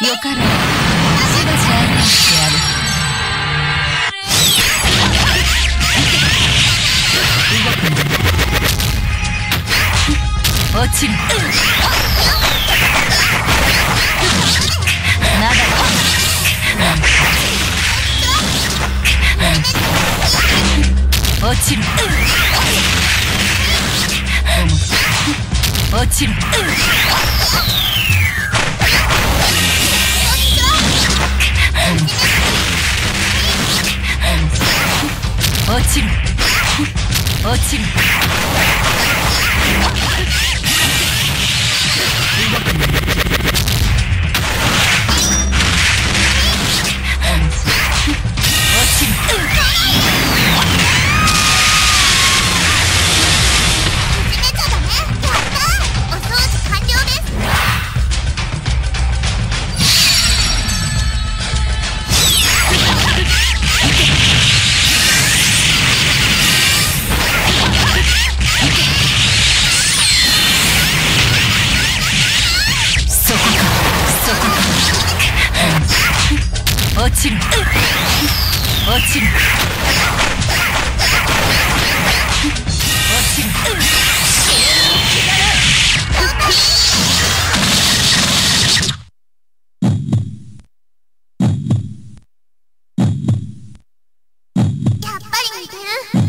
よかろうしばし相手にしてやる落ちるまだ落ちる落ちる。ちる。落ちる。落ちる。落ちる。落ちる。やっぱり似てる。